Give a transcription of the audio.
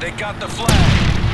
They got the flag.